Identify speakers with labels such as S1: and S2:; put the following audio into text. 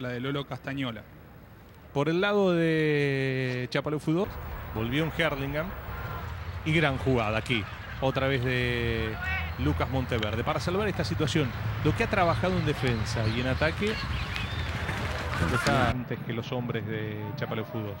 S1: la de Lolo Castañola.
S2: Por el lado de Chapalo Fútbol, volvió un Herlingham. Y gran jugada aquí, otra vez de Lucas Monteverde. Para salvar esta situación, lo que ha trabajado en defensa y en ataque, está antes que los hombres de Chapalo Fútbol.